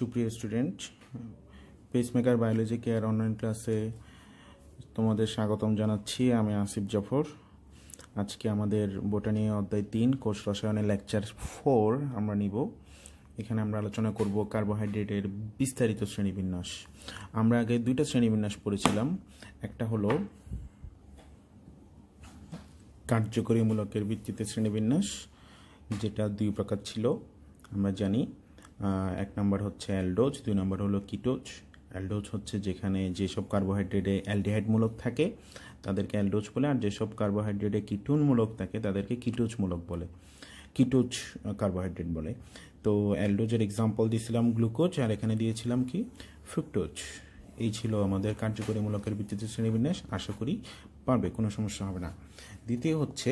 সুপ্রিয় student pacemaker biology care online ক্লাসে তোমাদের স্বাগতম জানাচ্ছি। আমি আসিফ জাফর। আজকে আমাদের বোটানি অধ্যায় তিন, কোষ রসায়নের লেকচার ফোর আমরা নিব। এখানে আমরা আলোচনা করব কার্বোহাইড্রেটের বিস্তারিত শ্রেণীবিন্যাস। আমরা আগে দুইটা শ্রেণীবিন্যাস পড়েছিলাম। একটা হলো কার্যকরী মূলকের ভিত্তিতে শ্রেণীবিন্যাস, যেটা দুই প্রকার ছিল, আমরা জানি। এক নম্বর হচ্ছে অ্যালডোজ, দুই নম্বর হলো কিটোজ। অ্যালডোজ হচ্ছে যেখানে যেসব কার্বোহাইড্রেটে অ্যালডিহাইড মূলক থাকে, তাদেরকে অ্যালডোজ বলে, আর যেসব কার্বোহাইড্রেটে কিটোন মূলক থাকে, তাদেরকে কিটোজমূলক বলে, কিটোজ কার্বোহাইড্রেট বলে। তো অ্যালডোজের এক্সাম্পল দিয়েছিলাম গ্লুকোজ, আর এখানে দিয়েছিলাম কি? ফ্রুক্টোজ। এই ছিল আমাদের কার্যকরী মূলকের ভিত্তিতে শ্রেণীবিন্যাস, আশা করি পারবে, কোনো সমস্যা হবে না। দ্বিতীয় হচ্ছে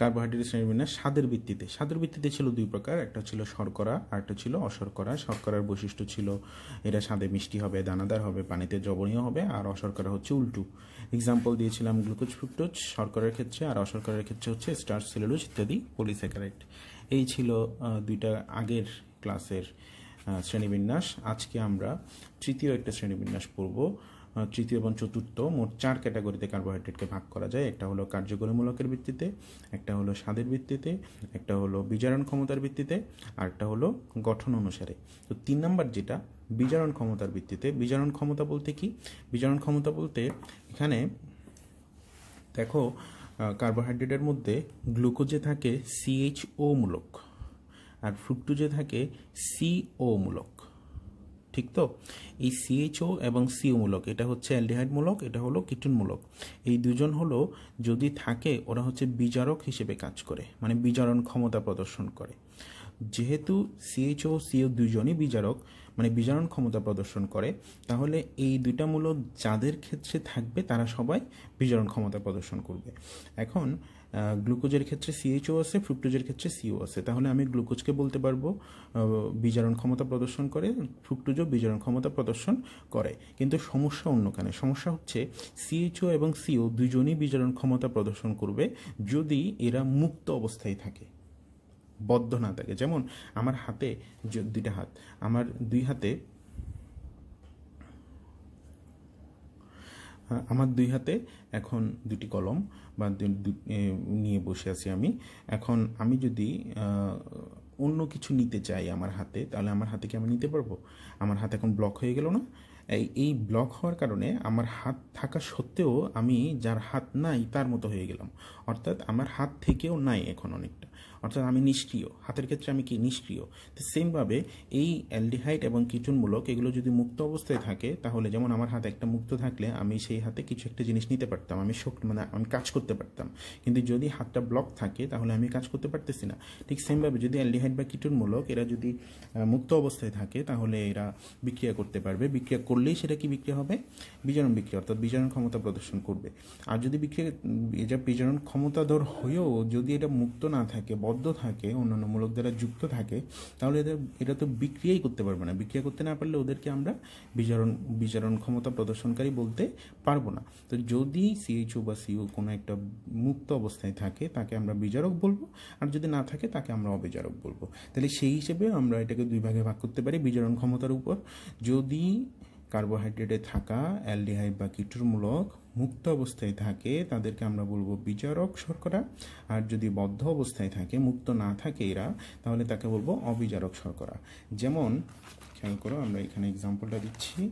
কার্বোহাইড্রেট শ্রেণীবিন্যাস স্বাদের ভিত্তিতে। স্বাদের ভিত্তিতে ছিল দুই প্রকার, একটা ছিল শর্করা আর একটা ছিল অশর্করা। শর্করার বৈশিষ্ট্য ছিল এটা স্বাদে মিষ্টি হবে, দানাদার হবে, পানিতে জবনীয় হবে আর অশর্করা হচ্ছে উল্টু। এক্সাম্পল দিয়েছিলাম গ্লুকোজ ফ্রুক্টোজ শর্করার ক্ষেত্রে আর অশর্করার ক্ষেত্রে হচ্ছে স্টার সেলুলোজ ইত্যাদি পলিস্যাকারাইড এই ছিল দুইটা আগের ক্লাসের শ্রেণীবিন্যাস। আজকে আমরা তৃতীয় একটা শ্রেণীবিন্যাস পড়ব। তৃতীয় এবং চতুর্থ মোট চার ক্যাটাগরিতে কার্বোহাইড্রেটকে ভাগ করা যায়। একটা হলো কার্যকরীমূলকের ভিত্তিতে, একটা হলো স্বাদের ভিত্তিতে, একটা হলো বিজারণ ক্ষমতার ভিত্তিতে, আর একটা হলো গঠন অনুসারে। তো তিন নম্বর যেটা, বিজারণ ক্ষমতার ভিত্তিতে। বিজারণ ক্ষমতা বলতে কি? বিজারণ ক্ষমতা বলতে এখানে দেখো কার্বোহাইড্রেটের মধ্যে গ্লুকোজে থাকে সিএইচও মূলক, আর ফ্রুক্টোজে থাকে সিও মূলক। ঠিক তো? এই সিএইচও এবং সিও মূলক, এটা হচ্ছে অ্যালডিহাইড মূলক, এটা হলো কিটুন মূলক। এই দুজন হলো, যদি থাকে, ওরা হচ্ছে বিজারক হিসেবে কাজ করে মানে বিজারণ ক্ষমতা প্রদর্শন করে। যেহেতু সিএইচও সিও দুজনই বিজারক মানে বিজারণ ক্ষমতা প্রদর্শন করে, তাহলে এই দুইটা মূলক যাদের ক্ষেত্রে থাকবে, তারা সবাই বিজারণ ক্ষমতা প্রদর্শন করবে। এখন গ্লুকোজের ক্ষেত্রে সিএইচও আছে, ফ্রুক্টোজের ক্ষেত্রে সিও আছে। তাহলে আমি গ্লুকোজকে বলতে পারব বিজারণ ক্ষমতা প্রদর্শন করে, ফ্রুক্টোজও বিজারণ ক্ষমতা প্রদর্শন করে। কিন্তু সমস্যা অন্যখানে সমস্যা হচ্ছে সিএইচও এবং সিও দুজনই বিজারণ ক্ষমতা প্রদর্শন করবে যদি এরা মুক্ত অবস্থায় থাকে, বদ্ধ না থাকে। যেমন আমার হাতে দুইটা হাত, আমার দুই হাতে আমার দুই হাতে এখন দুটি কলম বা নিয়ে বসে আছি আমি। এখন আমি যদি অন্য কিছু নিতে চাই আমার হাতে, তাহলে আমার হাতে কি আমি নিতে পারব? আমার হাত এখন ব্লক হয়ে গেল না? এই ব্লক হওয়ার কারণে আমার হাত থাকা সত্ত্বেও আমি যার হাত নাই, তার মতো হয়ে গেলাম। অর্থাৎ আমার হাত থেকেও নাই এখন অনেকটা। অর্থাৎ আমি নিষ্ক্রিয়। হাতের ক্ষেত্রে আমি কি? নিষ্ক্রিয়। তো সেমভাবে এই অ্যালডিহাইড এবং কিচুনমূলক এগুলো যদি মুক্ত অবস্থায় থাকে, তাহলে যেমন আমার হাত একটা মুক্ত থাকলে, আমি সেই হাতে কিছু একটা জিনিস নিতে পারতাম। আমি শক্তি মানে আমি কাজ করতে পারতাম। কিন্তু যদি হাতটা ব্লক থাকে, তাহলে আমি কাজ করতে পারতেছি না। ঠিক সেমভাবে যদি অ্যালডিহাইড বা কিটুনমূলক এরা যদি মুক্ত অবস্থায় থাকে, তাহলে এরা বিক্রিয়া করতে পারবে। বিক্রিয়া করলেই সেটা কি বিক্রিয়া হবে? বিজারণ বিক্রিয়া, অর্থাৎ বিজারণ ক্ষমতা প্রদর্শন করবে। আর যদি বিক্রিয়া এটা বিজারণ ক্ষমতাধর হয়েও যদি এটা মুক্ত না থাকে বদ্ধ থাকে, অন্যান্য মূলক দ্বারা যুক্ত থাকে, তাহলে এদের এটা তো বিক্রিয়াই করতে পারবে না। বিক্রিয়া করতে না পারলে ওদেরকে আমরা বিচারণ বিচারণ ক্ষমতা প্রদর্শনকারী বলতে পারব না। তো যদি সিএইচও বা সিও কোনো একটা মুক্ত অবস্থায় থাকে, তাকে আমরা বিচারক বলব, আর যদি না থাকে, তাকে আমরা অবিচারক বলব। তাহলে সেই হিসেবে আমরা এটাকে দুই ভাগে ভাগ করতে পারি, বিচারণ ক্ষমতার উপর। যদি কার্বোহাইড্রেটে থাকা অ্যালডিহাইড বা কিটোরমূলক মুক্ত অবস্থায় থাকে, তাদেরকে আমরা বলব বিচারক শর্করা। আর যদি বদ্ধ অবস্থায় থাকে, মুক্ত না থাকে এরা, তাহলে তাকে বলব অবিচারক শর্করা। যেমন, খেয়াল করো, আমরা এখানে এক্সাম্পলটা দিচ্ছি।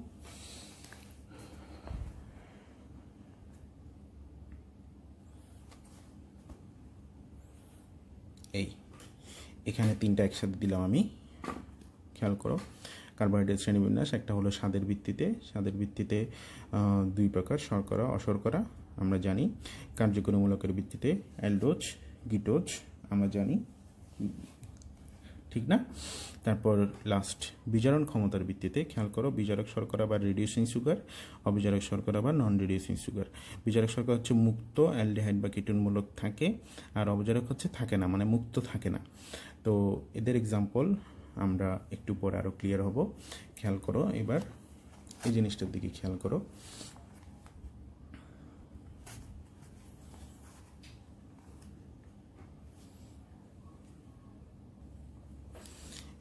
এই, এখানে তিনটা একসাথে দিলাম আমি। খেয়াল করো। কার্বোহাইড্রেট শ্রেণীবিন্যাস, একটা হলো স্বাদের ভিত্তিতে। স্বাদের ভিত্তিতে দুই প্রকার, শর্করা, অশর্করা, আমরা জানি। কার্যকরীমূলকের ভিত্তিতে অ্যালডোজ, গিটোজ, আমরা জানি। ঠিক না? তারপর লাস্ট বিজারণ ক্ষমতার ভিত্তিতে খেয়াল করো, বিজারক শর্করা বা রিডিউসিং সুগার অবিজারক শর্করা বা নন রিডিউসিং সুগার বিজারক শর্করা হচ্ছে মুক্ত অ্যালডিহাইড বা কিটনমূলক থাকে, আর অবিজারক হচ্ছে থাকে না মানে মুক্ত থাকে না। তো এদের এক্সাম্পল আমরা একটু পরে আরও ক্লিয়ার হব। খেয়াল করো এবার এই জিনিসটার দিকে খেয়াল করো।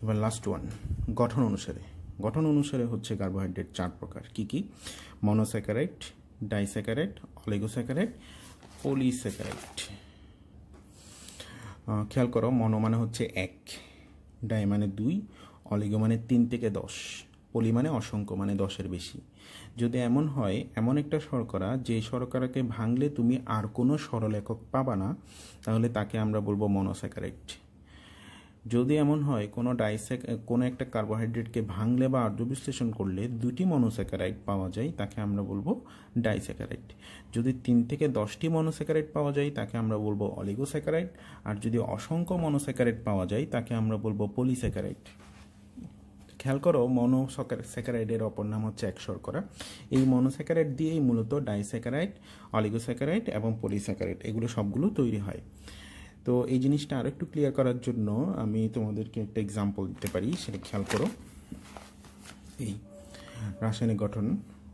এবার লাস্ট ওয়ান গঠন অনুসারে। গঠন অনুসারে হচ্ছে কার্বোহাইড্রেট চার প্রকার। কি কি? মনোস্যাকারাইট ডাইস্যাকারাইট অলেগোস্যাকারাইট পলিস্যাকারাইট খেয়াল করো, মনো মানে হচ্ছে এক। ডাই মানে দুই, অলিগো মানে তিন থেকে দশ, পলি মানে অসংখ্য মানে দশের বেশি। যদি এমন হয়, এমন একটা শর্করা যে শর্করাকে ভাঙলে তুমি আর কোনো সরল একক পাবা না, তাহলে তাকে আমরা বলব মনোস্যাকারাইট যদি এমন হয়, কোনো ডাইস্যাক কোনো একটা কার্বোহাইড্রেটকে ভাঙলে বা আর্দ্র বিশ্লেষণ করলে দুটি মনোস্যাকারাইড পাওয়া যায়, তাকে আমরা বলব ডাইস্যাকারাইড যদি তিন থেকে দশটি মনোস্যাকারাইড পাওয়া যায়, তাকে আমরা বলব অলিগোস্যাকারাইড আর যদি অসংখ্য মনোস্যাকারাইড পাওয়া যায়, তাকে আমরা বলব পলিস্যাকারাইড খেয়াল করো মনোস্যাকারাইডের অপর নাম হচ্ছে এক শর্করা এই মনোস্যাকারাইড দিয়েই মূলত ডাইস্যাকারাইড অলিগোস্যাকারাইড এবং পলিস্যাকারাইড এগুলো সবগুলো তৈরি হয়। তো এই জিনিসটা আরও একটু ক্লিয়ার করার জন্য আমি তোমাদেরকে একটা এক্সাম্পল দিতে পারি, সেটা খেয়াল করো। এই রাসায়নিক গঠন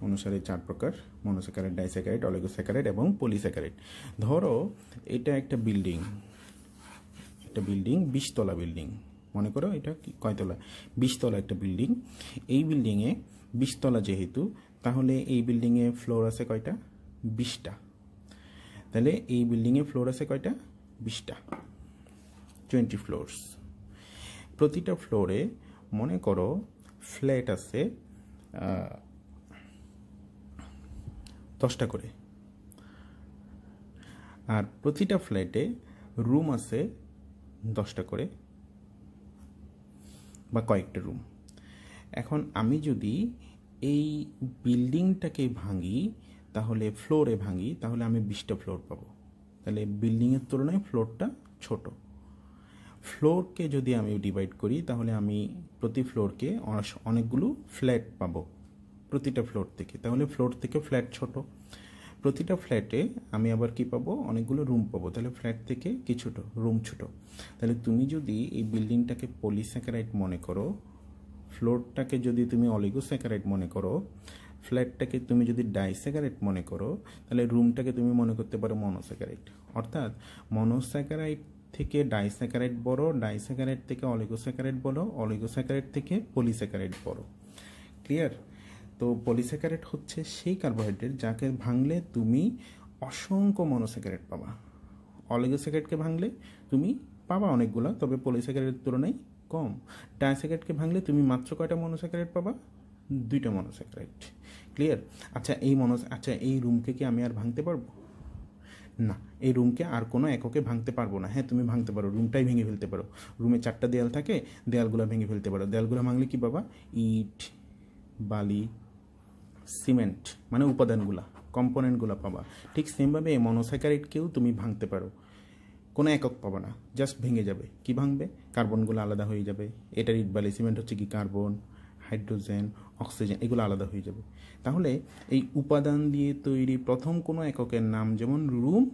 অনুসারে চার প্রকার মনোস্যাকারাইড ডাইস্যাকারাইড অলিগোস্যাকারাইড এবং পলিস্যাকারাইড ধরো, এটা একটা বিল্ডিং একটা বিল্ডিং বিশতলা বিল্ডিং মনে করো এটা কয়তলা? বিশতলা একটা বিল্ডিং এই বিল্ডিংয়ে বিশতলা যেহেতু, তাহলে এই বিল্ডিংয়ে ফ্লোর আছে কয়টা? বিশটা। তাহলে এই বিল্ডিংয়ে ফ্লোর আছে কয়টা? বিশটা টোয়েন্টি ফ্লোরস প্রতিটা ফ্লোরে মনে করো ফ্ল্যাট আছে দশটা করে। আর প্রতিটা ফ্ল্যাটে রুম আছে দশটা করে বা কয়েকটা রুম এখন আমি যদি এই বিল্ডিংটাকে ভাঙি, তাহলে ফ্লোরে ভাঙি, তাহলে আমি বিশটা ফ্লোর পাবো। তাহলে বিল্ডিংয়ের তুলনায় ফ্লোরটা ছোট। ফ্লোরকে যদি আমি ডিভাইড করি, তাহলে আমি প্রতি ফ্লোরকে অনেকগুলো ফ্ল্যাট পাবো। প্রতিটা ফ্লোর থেকে। তাহলে ফ্লোর থেকে ফ্ল্যাট ছোট। প্রতিটা ফ্ল্যাটে আমি আবার কি পাবো? অনেকগুলো রুম পাবো। তাহলে ফ্ল্যাট থেকে কি ছোট? রুম ছোট। তাহলে তুমি যদি এই বিল্ডিংটাকে পলিস্যাকারাইট মনে করো ফ্লোরটাকে যদি তুমি অলিগোস্যাকারাইট মনে করো ফ্ল্যাটটাকে তুমি যদি ডাইস্যাকারাইট মনে করো, তাহলে রুমটাকে তুমি মনে করতে পারো মনোস্যাকারাইট অর্থাৎ মনোস্যাকারাইট থেকে ডাইস্যাকারাইট বড় ডাইস্যাকারাইট থেকে অলিগোস্যাকারাইট বড় অলিগোস্যাকারাইট থেকে পলিস্যাকারাইট বড়। ক্লিয়ার তো পলিস্যাকারাইট হচ্ছে সেই কার্বোহাইড্রেট যাকে ভাঙলে তুমি অসংখ্য মনোস্যাকারাইট পাবা। অলিগোস্যাকারাইটকে ভাঙলে তুমি পাবা অনেকগুলো, তবে পলিস্যাকারাইটের তুলনায় কম। ডাইস্যাকারাইটকে ভাঙলে তুমি মাত্র কয়টা মনোস্যাকারাইট পাবা? দুইটা মনোস্যাকারাইট ক্লিয়ার আচ্ছা এই মনো আচ্ছা এই রুমকে কি আমি আর ভাঙতে পারব? না, এই রুমকে আর কোনো এককে ভাঙতে পারব না। হ্যাঁ তুমি ভাঙতে পারো, রুমটাই ভেঙে ফেলতে পারো। রুমে চারটা দেয়াল থাকে, দেয়ালগুলো ভেঙে ফেলতে পারো। দেয়ালগুলো ভাঙলে কি পাবা? ইট, বালি, সিমেন্ট মানে উপাদানগুলা, কম্পোনেন্টগুলো পাবা। ঠিক সেমভাবে এই মনোস্যাকারাইডকেও তুমি ভাঙতে পারো। কোনো একক পাবা না, জাস্ট ভেঙে যাবে। কি ভাঙবে? কার্বনগুলো আলাদা হয়ে যাবে। এটার ইট, বালি, সিমেন্ট হচ্ছে কি কার্বন, হাইড্রোজেন অক্সিজেন, এগুলো আলাদা হয়ে যাবে। তাহলে এই উপাদান দিয়ে তৈরি প্রথম কোনো এককের নাম যেমন রুম,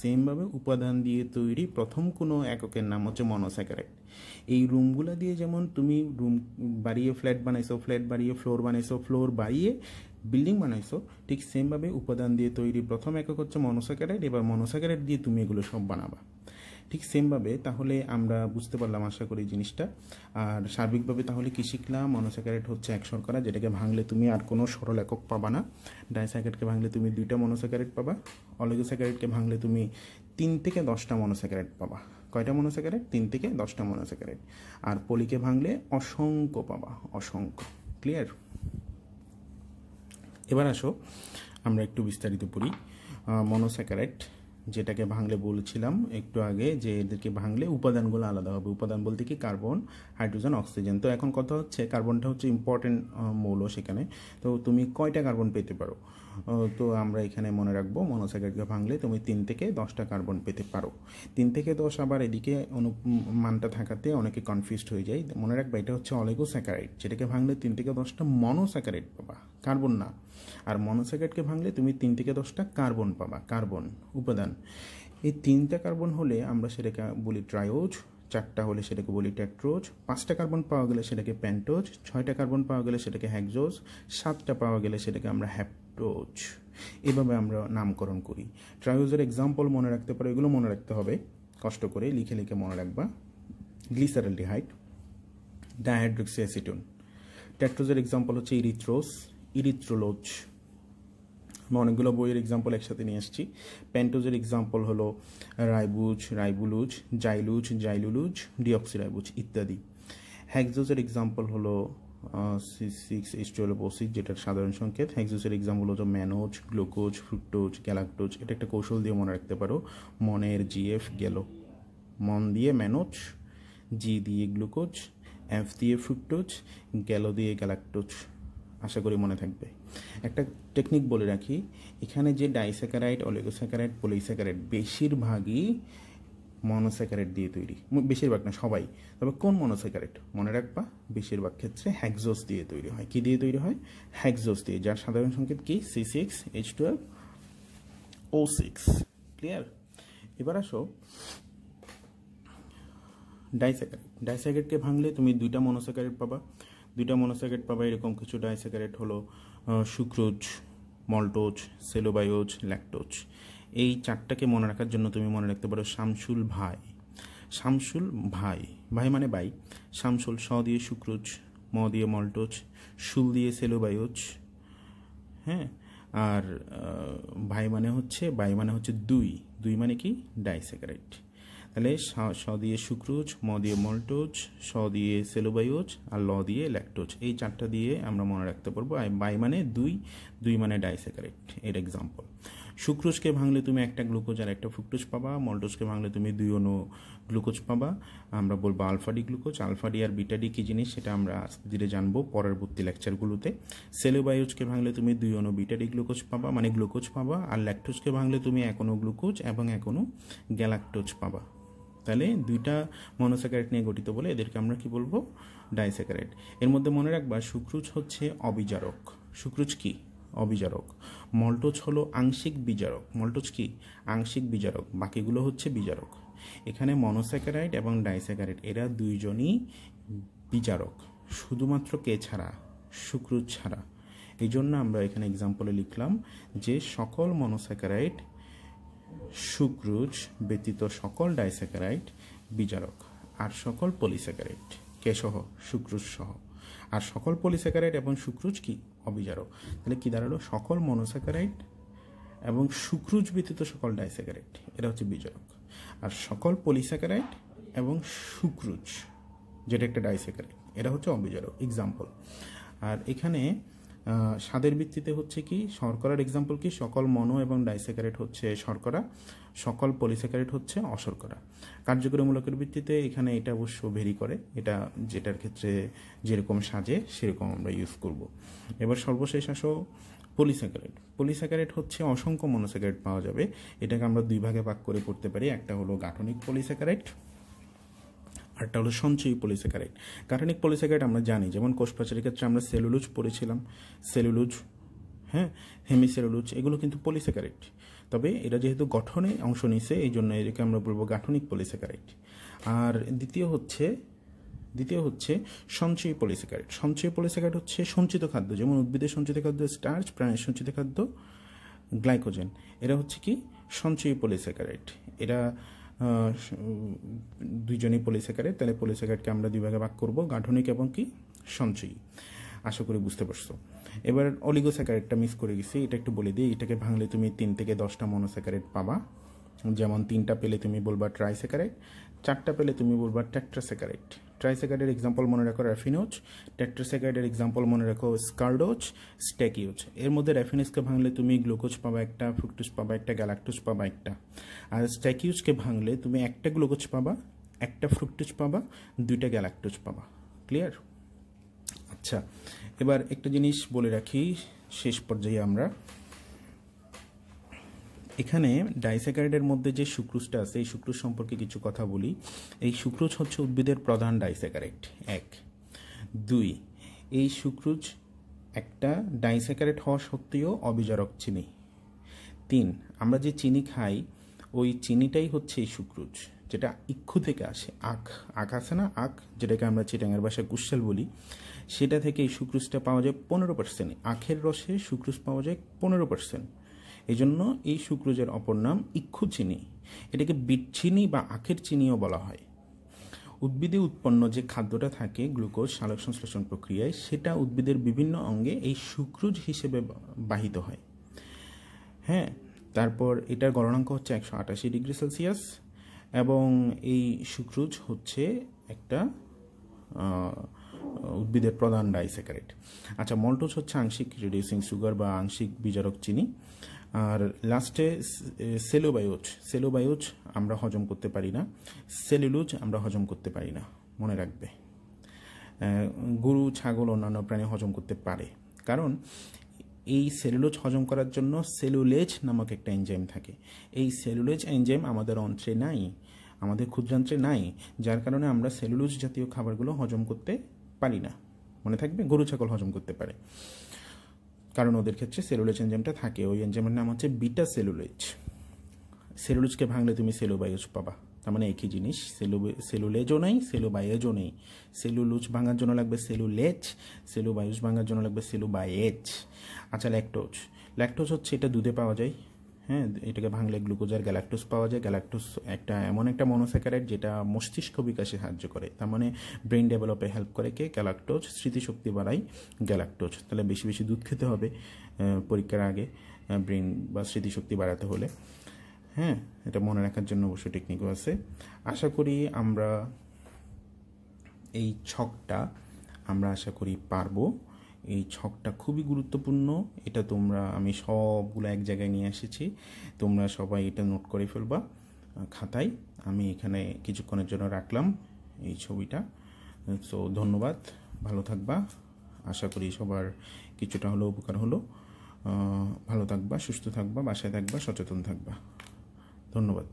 সেমভাবে উপাদান দিয়ে তৈরি প্রথম কোনো এককের নাম হচ্ছে মনোস্যাকারাইড। এই রুমগুলো দিয়ে যেমন তুমি রুম বাড়িয়ে ফ্ল্যাট বানাইছো, ফ্ল্যাট বাড়িয়ে ফ্লোর বানাইছো, ফ্লোর বাড়িয়ে বিল্ডিং বানাইছো, ঠিক সেমভাবে উপাদান দিয়ে তৈরি প্রথম একক হচ্ছে মনোস্যাকারাইড, এবার মনোস্যাকারাইড দিয়ে তুমি এগুলো সব বানাবা। ঠিক সেমভাবে তাহলে আমরা বুঝতে পারলাম, আশা করি জিনিসটা। আর সার্বিকভাবে তাহলে কি শিখলাম? মনোস্যাকারাইড হচ্ছে এক শর্করা যেটাকে ভাঙলে তুমি আর কোনো সরল একক পাবা না। ডাইস্যাকারাইডকে ভাঙলে তুমি দুইটা মনোস্যাকারাইড পাবা। অলিগোস্যাকারাইডকে ভাঙলে তুমি তিন থেকে দশটা মনোস্যাকারাইড পাবা। কয়টা মনোস্যাকারাইড তিন থেকে দশটা মনোস্যাকারাইড আর পলিকে ভাঙলে অসংখ্য পাবা, অসংখ্য। ক্লিয়ার এবার আসো, আমরা একটু বিস্তারিত পড়ি। মনোস্যাকারাইড যেটাকে ভাঙলে বলছিলাম একটু আগে, যে এদেরকে ভাঙলে উপাদানগুলো আলাদা হবে। উপাদান বলতে কি? Carbon, hydrogen, oxygen. তো এখন কথা হচ্ছে, কার্বনটা হচ্ছে ইম্পর্টেন্ট মৌল সেখানে। তো তুমি কয়টা কার্বন পেতে পারো? তো আমরা এখানে মনে রাখব মনোস্যাকারাইডকে ভাঙলে তুমি তিন থেকে দশটা কার্বন পেতে পারো। তিন থেকে দশ আবার এদিকে অনু, মানটা থাকাতে অনেকে কনফিউজড হয়ে যায়। মনে রাখবা, এটা হচ্ছে অলিগোস্যাকারাইড যেটাকে ভাঙলে তিন থেকে দশটা মনোস্যাকারাইড পাবা কার্বন না। আর মনোস্যাকারাইডকে ভাঙলে তুমি তিন থেকে দশটা কার্বন পাবা কার্বন উপাদান। এই তিনটা কার্বন হলে আমরা সেটাকে বলি ট্রায়োজ চারটা হলে সেটাকে বলি ট্যাট্রোজ পাঁচটা কার্বন পাওয়া গেলে সেটাকে প্যান্টোজ ছয়টা কার্বন পাওয়া গেলে সেটাকে হ্যাকজোজ সাতটা পাওয়া গেলে সেটাকে আমরা হ্যাপটোজ এভাবে আমরা নামকরণ করি। ট্রায়োজের এক্সাম্পল মনে রাখতে পারো, এগুলো মনে রাখতে হবে। কষ্ট করে লিখে লিখে মনে রাখবা। গ্লিসারেলডিহাইড ডাইহাইড্রক্সি অ্যাসিটন ট্যাট্রোজের এক্সাম্পল হচ্ছে ইরিথ্রোস ইরিথ্রোলোজ আমরা অনেকগুলো বইয়ের এক্সাম্পল একসাথে নিয়ে আসছি প্যান্টোজের এক্সাম্পল হলো রাইবুজ, রাইবুলুজ, জাইলুজ, জাইলুলুজ ডিঅক্সিরাইবুজ ইত্যাদি। হ্যাক্সোজের এক্সাম্পল হলো সিক্স এইচ টুয়েলভ যেটার সাধারণ সংকেত। হ্যাক্সোজের এক্সাম্পল হলো ম্যানোজ, গ্লুকোজ, ফ্রুক্টোজ, গ্যালাক্টোজ। এটা একটা কৌশল দিয়ে মনে রাখতে পারো। মনের জিএফ গেল। মন দিয়ে ম্যানোজ জি দিয়ে গ্লুকোজ এফ দিয়ে ফ্রুক্টোজ গ্যালো দিয়ে গ্যালাক্টোজ। আশা করি মনে থাকবে। একটা টেকনিক বলে রাখি, এখানে যে ডাইস্যাকারাইড অলিগোস্যাকারাইড পলিস্যাকারাইড বেশিরভাগই মনোস্যাকারাইড দিয়ে তৈরি। বেশিরভাগ না, সবাই। তবে কোন মনোস্যাকারাইড মনে রাখবা, বেশিরভাগ ক্ষেত্রে হ্যাক্সোস দিয়ে তৈরি হয়। কি দিয়ে তৈরি হয়? হ্যাকজোস দিয়ে। যার সাধারণ সংকেত কি? C six H twelve O six clear এবার আসো। ডাইস্যাকারাইড ডাইস্যাকারাইডকে ভাঙলে তুমি দুইটা মনোস্যাকারাইড পাবা। দুইটা মনোস্যাকারাইড পাবা, এরকম কিছু ডাইস্যাকারাইড হলো সুক্রোজ, মল্টোজ, সেলোবায়োজ ল্যাকটোজ এই চারটাকে মনে রাখার জন্য তুমি মনে রাখতে পারো শামসুল ভাই। শামসুল ভাই। ভাই মানে বাই শামসুল, স দিয়ে সুক্রোজ, ম দিয়ে মল্টোজ শুল দিয়ে সেলোবায়োজ হ্যাঁ? আর ভাই মানে হচ্ছে বাই মানে হচ্ছে দুই। দুই মানে কি? ডাইস্যাকারাইড তাহলে স- দিয়ে সুক্রোজ, ম দিয়ে মল্টোজ, স দিয়ে সেলোবায়োজ আর ল দিয়ে ল্যাকটোজ। এই চারটা দিয়ে আমরা মনে রাখতে পারব। বাই মানে দুই। দুই মানে ডাইস্যাকারাইড এর এক্সাম্পল সুক্রোজকে ভাঙলে তুমি একটা গ্লুকোজ আর একটা ফ্রুক্টোজ পাবা, মল্টোজকে ভাঙলে তুমি দুই অনু গ্লুকোজ পাবা। আমরা বলব alpha D glucose, alpha D আর বিটা ডি কি জিনিস সেটা আমরা আস্তে ধীরে জানব পরবর্তী লেকচারগুলোতে সেলোবায়োজকে ভাঙলে তুমি দুই অনু বিটা ডি গ্লুকোজ পাবা মানে গ্লুকোজ পাবা, আর ল্যাকটোজকে ভাঙলে তুমি অনু গ্লুকোজ এবং অনু গ্যালাক্টোজ পাবা। তাহলে দুইটা মনোস্যাকারাইড নিয়ে গঠিত বলে এদেরকে আমরা কি বলব? ডাইস্যাকারাইড এর মধ্যে মনে রাখবা সুক্রুজ হচ্ছে অবিজারক। সুক্রুজ কি? অবিজারক। মল্টোজ হলো আংশিক বিজারক। মল্টোজ কি? আংশিক বিজারক। বাকিগুলো হচ্ছে বিজারক। এখানে মনোস্যাকারাইড এবং ডাইস্যাকারাইড, এরা দুইজনই বিজারক। শুধুমাত্র কে ছাড়া? সুক্রুজ ছাড়া। এই জন্য আমরা এখানে এক্সাম্পলে লিখলাম যে সকল মনোস্যাকারাইড সুক্রুজ ব্যতীত সকল ডাইস্যাকারাইড বিজারক। আর সকল পলিস্যাকারাইড, কে সহ? সুক্রুজ সহ। আর সকল পলিস্যাকারাইড এবং সুক্রুজ কি? অবিজারক তাহলে কি দাঁড়াল? সকল মনোস্যাকারাইড এবং সুক্রুজ ব্যতীত সকল ডাইস্যাকারাইড এটা হচ্ছে বিজারক আর সকল পলিস্যাকারাইড এবং সুক্রুজ, যেটা একটা ডাইস্যাকারাইড এটা হচ্ছে অবিজারক এক্সাম্পল আর এখানে স্বাদের ভিত্তিতে হচ্ছে কি, শর্করার এক্সাম্পল কি, সকল মনো এবং ডাইস্যাকারেট হচ্ছে শর্করা, সকল পলিস্যাকারেট হচ্ছে অশর্করা। কার্যকরীমূলকের ভিত্তিতে এখানে এটা অবশ্য ভেরি করে, এটা যেটার ক্ষেত্রে যেরকম সাজে, সেরকম আমরা ইউজ করব। এবার সর্বশেষ আসো পলিস্যাকারেট পলিস্যাকারেট হচ্ছে অসংখ্য মনোস্যাকারেট পাওয়া যাবে। এটাকে আমরা দুই ভাগে ভাগ করে করতে পারি, একটা হলো গাঠনিক পলিস্যাকারেট আরটা হলো সঞ্চয়ী পলিস্যাকারাইড কার্টনিক পলিস্যাকারাইড আমরা জানি, যেমন কোষপ্রাচীরের ক্ষেত্রে আমরা সেলুলুজ পড়েছিলাম, সেলুলুজ হ্যাঁ হেমিসেলুলুজ, এগুলো কিন্তু পলিস্যাকারাইড তবে এটা যেহেতু গঠনে অংশ নিছে, এই জন্য এটাকে আমরা বলব গাঠনিক পলিস্যাকারাইড আর দ্বিতীয় হচ্ছে দ্বিতীয় হচ্ছে সঞ্চয়ী পলিস্যাকারাইড সঞ্চয়ী পলিস্যাকারাইড হচ্ছে সঞ্চিত খাদ্য, যেমন উদ্ভিদের সঞ্চিত খাদ্য স্টার্চ প্রাণীর সঞ্চিত খাদ্য গ্লাইকোজেন এরা হচ্ছে কি? সঞ্চয়ী পলিস্যাকারাইড এরা দুইজনই পলিস্যাকারাইড তাহলে পলিস্যাকারাইডকে আমরা দুই ভাগে ভাগ করব, গাঠনিক এবং কি? সঞ্চয়ী। আশা করি বুঝতে পারছ। এবার অলিগো সেকারেটটা মিস করে গেছি, এটা একটু বলে দিই, এটাকে ভাঙলে তুমি তিন থেকে দশটা মনোসেকারেট পাবা। যেমন তিনটা পেলে তুমি বলবা ট্রাইস্যাকারাইড চারটা পেলে তুমি বলবা ট্যাট্রাস্যাকারাইড ট্রাইস্যাকারাইডের এক্সাম্পল মনে রাখো র্যাফিনোজ ট্যাট্রাস্যাকারাইডের এক্সাম্পল মনে রাখো স্কার্ডোজ স্ট্যাকিওজ এর মধ্যে র্যাফিনোজকে ভাঙলে তুমি গ্লুকোজ পাবা একটা ফ্রুক্টোজ পাবা একটা গ্যালাক্টোজ পাবা একটা। আর স্ট্যাকিউজকে ভাঙলে তুমি একটা গ্লুকোজ পাবা, একটা ফ্রুক্টোজ পাবা, দুইটা গ্যালাক্টোজ পাবা। ক্লিয়ার আচ্ছা এবার একটা জিনিস বলে রাখি, শেষ পর্যায়ে আমরা। এখানে ডাইস্যাকারাইডের মধ্যে যে সুক্রোজটা আছে, এই সুক্রোজ সম্পর্কে কিছু কথা বলি। এই সুক্রোজ হচ্ছে উদ্ভিদের প্রধান ডাইস্যাকারাইড এক। দুই, এই সুক্রোজ একটা ডাইসেকারেট হওয়া সত্ত্বেও অবিজারক চিনি। তিন, আমরা যে চিনি খাই, ওই চিনিটাই হচ্ছে এই সুক্রোজ যেটা ইক্ষু থেকে আসে। আখ আখ আছে না? আখ, যেটাকে আমরা চিটাঙ্গের ভাষায় কুশাল বলি। সেটা থেকে এই সুক্রোজটা পাওয়া যায় পনেরো পার্সেন্ট আখের রসে সুক্রোজ পাওয়া যায় পনেরো পার্সেন্ট এই জন্য এই সুক্রোজের অপর নাম ইক্ষু চিনি। এটাকে বিট চিনি বা আখের চিনিও বলা হয়। উদ্ভিদে উৎপন্ন যে খাদ্যটা থাকে, গ্লুকোজ সালোক সংশ্লেষণ প্রক্রিয়ায়, সেটা উদ্ভিদের বিভিন্ন অঙ্গে এই সুক্রোজ হিসেবে বাহিত হয়। হ্যাঁ তারপর এটার গণনাঙ্ক হচ্ছে একশো আটাশি ডিগ্রি সেলসিয়াস এবং এই সুক্রোজ হচ্ছে একটা উদ্ভিদের প্রধান ডাইস্যাকারাইড আচ্ছা মল্টোজ হচ্ছে আংশিক রিডিউসিং সুগার বা আংশিক বিজারক চিনি। আর লাস্টে সেলোবায়োজ সেলোবায়োজ আমরা হজম করতে পারি না। সেলুলোজ আমরা হজম করতে পারি না, মনে রাখবে। গরু, ছাগল, অন্যান্য প্রাণী হজম করতে পারে। কারণ এই সেলুলোজ হজম করার জন্য সেলুলেজ নামক একটা এনজাইম থাকে। এই সেলুলেজ এনজাইম আমাদের অন্ত্রে নাই, আমাদের ক্ষুদ্রান্ত্রে নাই। যার কারণে আমরা সেলুলোজ জাতীয় খাবারগুলো হজম করতে পারি না। মনে থাকবে গরু, ছাগল হজম করতে পারে। কারণ ওদের ক্ষেত্রে সেলুলেজ এনজাইমটা থাকে। ওই এনজাইমের নাম হচ্ছে বিটা সেলুলেজ সেলুলোজকে ভাঙলে তুমি সেলুবায়োজ পাবা। তার মানে একই জিনিস। সেলু সেলুলেজও নেই সেলুবায়োজও নেই। সেলুলোজ ভাঙার জন্য লাগবে সেলুলেজ সেলুবায়োজ ভাঙার জন্য লাগবে সেলুবায়েজ আচ্ছা ল্যাকটোজ ল্যাকটোজ হচ্ছে এটা দুধে পাওয়া যায়। হ্যাঁ এটাকে ভাঙলে গ্লুকোজ আর গ্যালাক্টোজ পাওয়া যায়। গ্যালাক্টোজ একটা এমন একটা মনোস্যাকারাইড যেটা মস্তিষ্ক বিকাশে সাহায্য করে। তার মানে ব্রেন ডেভেলপে হেল্প করে কে? গ্যালাক্টোজ, স্মৃতিশক্তি বাড়ায় গ্যালাক্টোজ। তাহলে বেশি বেশি দুধ খেতে হবে পরীক্ষার আগে ব্রেন বা স্মৃতিশক্তি বাড়াতে হলে। হ্যাঁ এটা মনে রাখার জন্য অবশ্য টেকনিকও আছে। আশা করি আমরা এই ছকটা আমরা আশা করি পারব। এই ছকটা খুবই গুরুত্বপূর্ণ। এটা তোমরা, আমি সবগুলো এক জায়গায় নিয়ে এসেছি। তোমরা সবাই এটা নোট করে ফেলবা খাতায়। আমি এখানে কিছুক্ষণের জন্য রাখলাম এই ছবিটা। সো, ধন্যবাদ, ভালো থাকবা। আশা করি সবার কিছুটা হলেও উপকার হলো। ভালো থাকবা, সুস্থ থাকবা, বাসায় থাকবা, সচেতন থাকবা। ধন্যবাদ।